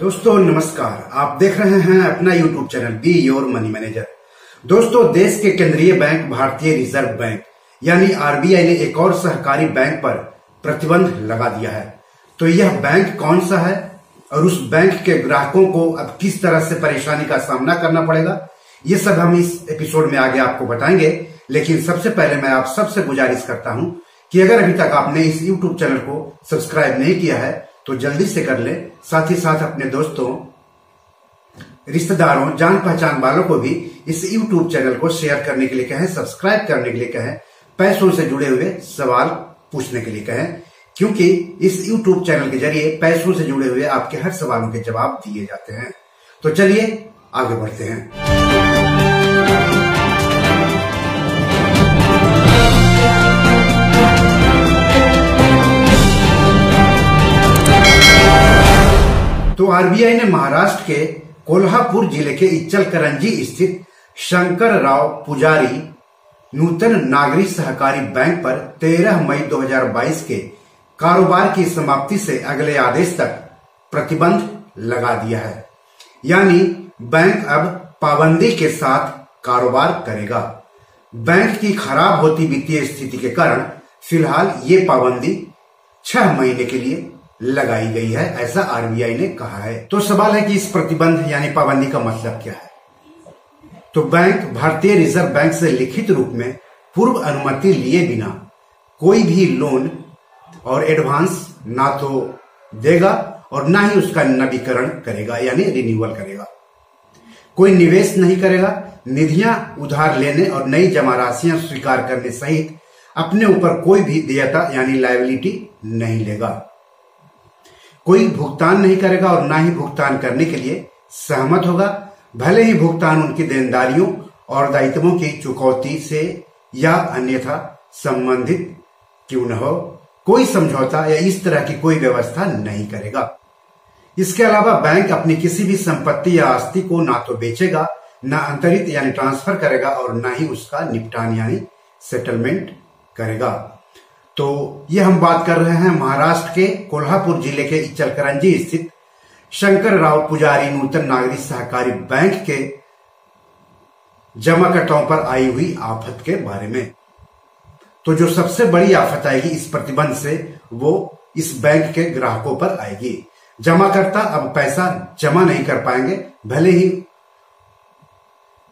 दोस्तों, नमस्कार। आप देख रहे हैं अपना YouTube channel be your money manager दोस्तों, देश के केंद्रीय बैंक, भारतीय रिज़र्व बैंक, यानी आरबीआई ने एक और सहकारी बैंक पर प्रतिबंध लगा दिया है। तो यह बैंक कौन सा है और उस बैंक के ग्राहकों को अब किस तरह से परेशानी का सामना करना पड़ेगा, ये सब हम इस एपिसोड में आगे आपको बताएँगे। लेकिन सबसे पहले मैं आप सबसे गुजारिश करता हूँ कि अगर अभी तक आपने इस यूट्यूब चैनल को सब्सक्राइब नहीं किया है तो जल्दी से कर ले। साथ ही साथ अपने दोस्तों, रिश्तेदारों जान पहचान वालों को भी इस यूट्यूब चैनल को शेयर करने के लिए कहें सब्सक्राइब करने के लिए कहें, पैसों से जुड़े हुए सवाल पूछने के लिए कहें, क्योंकि इस यूट्यूब चैनल के ज़रिए पैसों से जुड़े हुए आपके हर सवालों के जवाब दिए जाते हैं। तो चलिए, आगे बढ़ते हैं। तो आरबीआई ने महाराष्ट्र के कोल्हापुर ज़िले के इच्चल करंजी स्थित शंकर राव पुजारी नूतन नागरिक सहकारी बैंक पर 13 मई 2022 के कारोबार की समाप्ति से अगले आदेश तक प्रतिबंध लगा दिया है। यानी बैंक अब पाबंदी के साथ कारोबार करेगा। बैंक की खराब होती वित्तीय स्थिति के कारण फ़िलहाल ये पाबंदी छह महीने के लिए लगाई गई है, ऐसा आरबीआई ने कहा है। तो सवाल है कि इस प्रतिबंध, यानी पाबंदी का मतलब क्या है? तो बैंक, भारतीय रिज़र्व बैंक से लिखित रूप में पूर्व अनुमति लिए बिना कोई भी लोन और एडवांस ना तो देगा और ना ही उसका नवीकरण करेगा, यानी रिन्यूअल करेगा। कोई निवेश नहीं करेगा, निधियाँ उधार लेने और नई जमा राशियाँ स्वीकार करने सहित अपने ऊपर कोई भी देयता, यानी लाइबिलिटी नहीं लेगा। कोई भुगतान नहीं करेगा और ना ही भुगतान करने के लिए सहमत होगा। भले ही भुगतान उनकी देनदारियों और दायित्वों की चुकौती से या अन्यथा संबंधित क्यों न हो, कोई समझौता या इस तरह की कोई व्यवस्था नहीं करेगा। इसके अलावा बैंक अपनी किसी भी संपत्ति या आस्ति को ना तो बेचेगा, ना अंतरित यानी ट्रांसफ़र करेगा और ना ही उसका निपटान यानी सेटलमेंट करेगा। तो ये हम बात कर रहे हैं महाराष्ट्र के कोल्हापुर ज़िले के इचलकरंजी स्थित शंकर राव पुजारी नूतन नागरिक सहकारी बैंक के जमाकर्ताओं पर आई हुई आफत के बारे में। तो जो सबसे बड़ी आफत आएगी इस प्रतिबंध से, वो इस बैंक के ग्राहकों पर आएगी। जमाकर्ता अब पैसा जमा नहीं कर पाएँगे, भले ही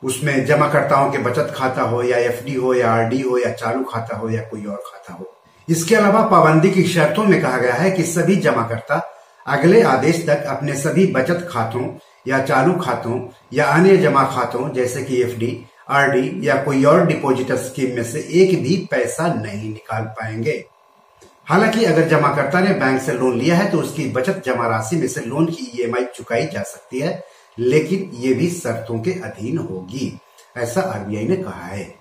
उसमें जमाकर्ताओं के बचत खाता हो या एफडी हो या आरडी हो या चालू खाता हो या कोई और खाता हो। इसके अलावा पाबंदी की शर्तों में कहा गया है कि सभी जमाकर्ता अगले आदेश तक अपने सभी बचत खातों या चालू खातों या अन्य जमा खातों, जैसे कि एफडी, आरडी या कोई और डिपॉजिट स्कीम में से एक भी पैसा नहीं निकाल पाएँगे। हालाँकि अगर जमाकर्ता ने बैंक से लोन लिया है तो उसकी बचत जमा राशि में से लोन की ईएमआई चुकाई जा सकती है, लेकिन ये भी शर्तों के अधीन होगी, ऐसा आरबीआई ने कहा है।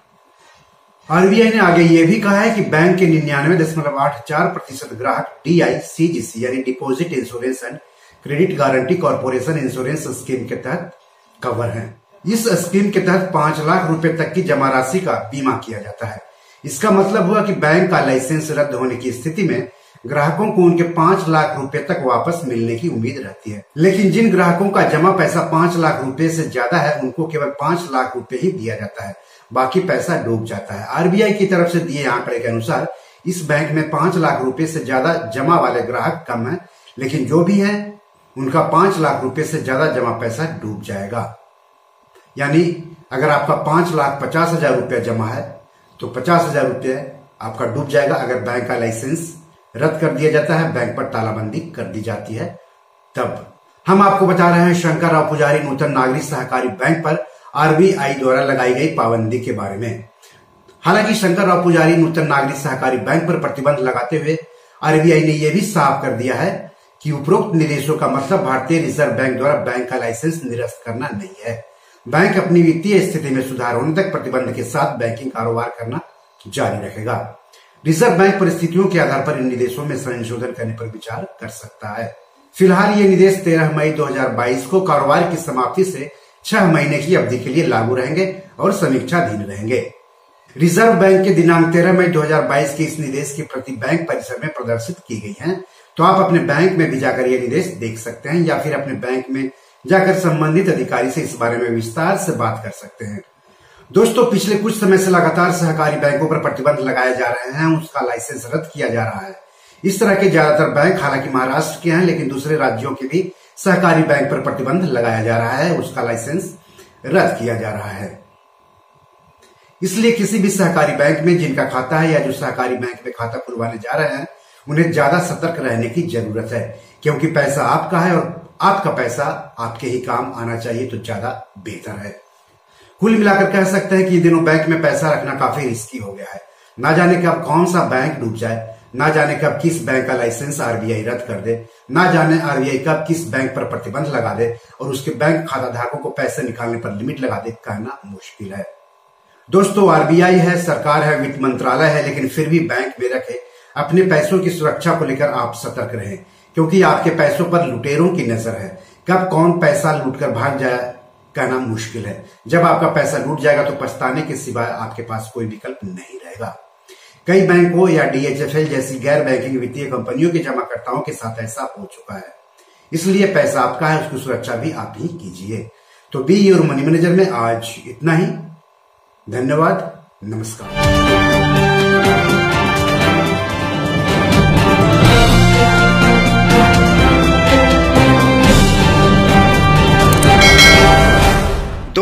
आरबीआई ने आगे ये भी कहा है कि बैंक के निन्यानवे दशमलव आठ चार प्रतिशत ग्राहक डीआईसीजीसी यानी deposit insurance and credit guarantee corporation insurance scheme के तहत कवर हैं। इस स्कीम के तहत पाँच लाख रुपए तक की जमा राशि का बीमा किया जाता है इसका मतलब हुआ कि बैंक का लाइसेंस रद्द होने की स्थिति में ग्राहकों को उनके पाँच लाख रुपए तक वापस मिलने की उम्मीद रहती है। लेकिन जिन ग्राहकों का जमा पैसा पाँच लाख रुपए से ज़्यादा है, उनको केवल पाँच लाख रुपए ही दिया जाता है। बाकी पैसा डूब जाता है। आरबीआई की तरफ़ से दिए आंकड़े के अनुसार, इस बैंक में पाँच लाख रुपए से ज़्यादा जमा वाले ग्राहक कम है, लेकिन जो भी है, उनका पाँच लाख रुपए से ज़्यादा जमा पैसा डूब जाएगा। यानी, अगर आपका पाँच लाख पचास हज़ार रुपया जमा है तो पचास हज़ार रुपये आपका डूब जाएगा अगर बैंक का लाइसेंस रद्द कर दिया जाता है, बैंक पर तालाबंदी कर दी जाती है। तब हम आपको बता रहे हैं शंकर राव पुजारी नूतन नागरिक सहकारी बैंक पर आरबीआई द्वारा लगाई गई पाबंदी के बारे में। हालाँकि शंकर राव पुजारी नूतन नागरिक सहकारी बैंक पर प्रतिबंध लगाते हुए आरबीआई ने यह भी साफ़ कर दिया है कि उपरोक्त निर्देशों का मतलब भारतीय रिज़र्व बैंक द्वारा बैंक का लाइसेंस निरस्त करना नहीं है। बैंक अपनी वित्तीय स्थिति में सुधार होने तक प्रतिबंध के साथ बैंकिंग कारोबार करना जारी रखेगा। रिज़र्व बैंक परिस्थितियों के आधार पर इन निदेशों में संशोधन करने पर विचार कर सकता है। फ़िलहाल ये निदेश 13 मई 2022 को कारोबार की समाप्ति से छह महीने की अवधि के लिए लागू रहेंगे और समीक्षाधीन रहेंगे। रिज़र्व बैंक के दिनांक 13 मई 2022 के इस निदेश की प्रति बैंक परिसर में प्रदर्शित की गई है। तो आप अपने बैंक में भी जाकर ये निर्देश देख सकते हैं या फिर अपने बैंक में जाकर संबंधित अधिकारी से इस बारे में विस्तार से बात कर सकते हैं। दोस्तों, पिछले कुछ समय से लगातार सहकारी बैंकों पर प्रतिबंध लगाए जा रहे हैं, उसका लाइसेंस रद्द किया जा रहा है। इस तरह के ज़्यादातर बैंक हालाँकि महाराष्ट्र के हैं, लेकिन दूसरे राज्यों के भी सहकारी बैंक पर प्रतिबंध लगाया जा रहा है, उसका लाइसेंस रद्द किया जा रहा है। इसलिए किसी भी सहकारी बैंक में जिनका खाता है या जो सहकारी बैंक में खाता खुलवाने जा रहे हैं, उन्हें ज़्यादा सतर्क रहने की ज़रूरत है, क्योंकि पैसा आपका है और आपका पैसा आपके ही काम आना चाहिए तो ज़्यादा बेहतर है। कुल मिलाकर कह सकते हैं कि दिनों बैंक में पैसा रखना काफ़ी रिस्की हो गया है। ना जाने कब कौन सा बैंक डूब जाए, ना जाने कब किस बैंक का लाइसेंस आरबीआई रद्द कर दे, ना जाने आरबीआई कब किस बैंक पर प्रतिबंध लगा दे और उसके बैंक खाता धारकों को पैसे निकालने पर लिमिट लगा दे, कहना मुश्किल है। दोस्तों आरबीआई है, सरकार है, वित्त मंत्रालय है, लेकिन फिर भी बैंक में रखे। अपने पैसों की सुरक्षा को लेकर आप सतर्क रहें, क्योंकि आपके पैसों पर लुटेरों की नज़र है। कब कौन पैसा लूटकर भाग जाए कहना मुश्किल है। जब आपका पैसा लूट जाएगा तो पछताने के सिवाय आपके पास कोई विकल्प नहीं रहेगा। कई बैंकों या डीएचएफएल जैसी गैर बैंकिंग वित्तीय कंपनियों के जमाकर्ताओं के साथ ऐसा हो चुका है। इसलिए पैसा आपका है, उसकी सुरक्षा भी आप ही कीजिए। तो बी और मनी मैनेजर में आज इतना ही। धन्यवाद। नमस्कार।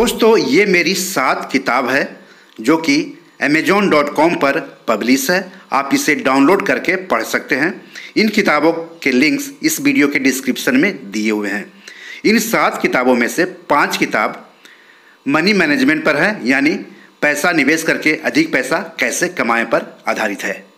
दोस्तों, ये मेरी सात किताब है, जो कि अमेजोन डॉट कॉम पर पब्लिश है। आप इसे डाउनलोड करके पढ़ सकते हैं। इन किताबों के लिंक्स इस वीडियो के डिस्क्रिप्शन में दिए हुए हैं। इन सात किताबों में से पाँच किताब मनी मैनेजमेंट पर है, यानी पैसा निवेश करके अधिक पैसा कैसे कमाएँ पर आधारित है।